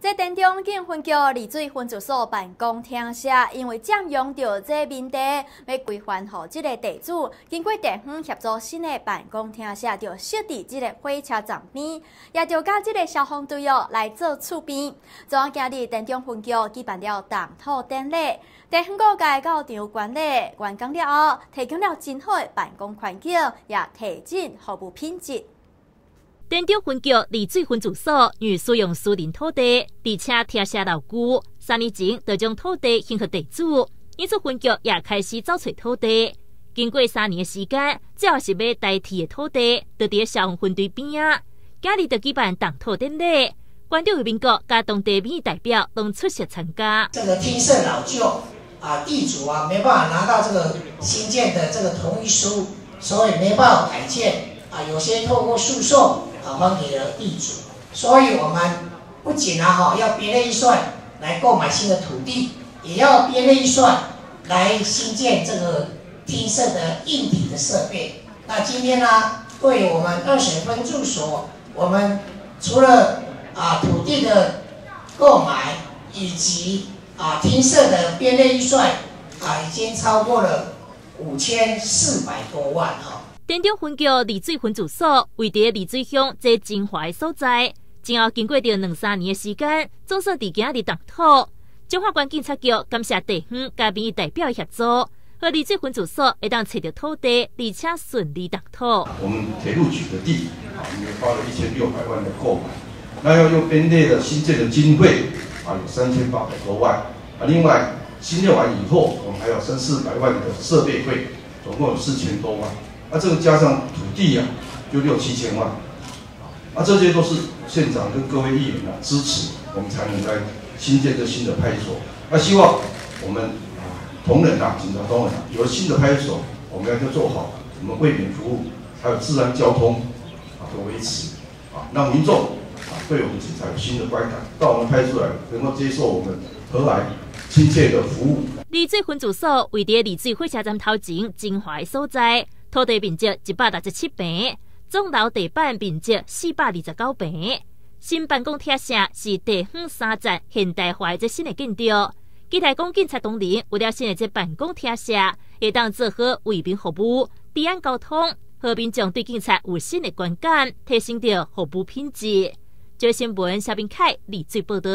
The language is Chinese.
在电中建分局丽水分驻所办公厅下，因为占用着这面地，要归还予这个地主。经过地方协助，新的办公厅下就设置这个火车站边，也就甲这个消防队哦来做厝边。昨晚今日电中分局举办了动土典礼，地方各界到场观礼，完工了后，提供了真好的办公环境，也提振服务品质。电中分局李水分住所欲使用私人土地，而且贴下老古。三年前，就将土地献给地主，因此分局也开始找找土地。经过三年时间，只要是要代替的土地，就伫消防分队边啊。今日就举办党土典礼，关长民国加当地民意代表都出席参加。这个天色老旧啊，地主啊没办法拿到这个新建的这个同意书，所以没办法改建啊。有些透过诉讼。我们给了地主，所以我们不仅啊哈要编列预算来购买新的土地，也要编列预算来新建这个厅舍的硬体的设备。那今天呢，对我们二水分住所，我们除了啊土地的购买以及啊厅舍的编列预算啊，已经超过了五千四百多万哈。电中分局丽水分驻所位伫丽水乡这精华的所在，前后经过着两三年的时间，总算伫今日动土。中华关警察局感谢地方嘉宾代表的协助，和丽水分驻所会当找到土地，而且顺利动土。我们铁路局的地，啊，我们花了一千六百万的购买，那要用编列的新建的经费，啊，有三千八百多万，啊，另外新建完以后，我们还有三四百万的设备费，总共有四千多万。那这个加上土地呀，就六七千万，啊，这些都是县长跟各位议员啊支持，我们才能来新建这新的派出所。那希望我们啊同仁啊，警察同仁，有了新的派出所，我们要就做好我们为民服务，还有治安交通啊的维持，啊，让民众啊对我们警察有新的观感，到我们派出所来能够接受我们和蔼亲切的服务。丽水分驻所位伫丽水火车站头前精华所在。土地面积一百六十七平，总楼地板面积四百二十九平。新办公厅舍是地方三站现代化的新的建筑。基台公警察同仁为了新的这办公厅舍，会当做好为民服务、治安交通，和民众对警察有新的观感，提升着服务品质。这新闻，小斌凯李最报道。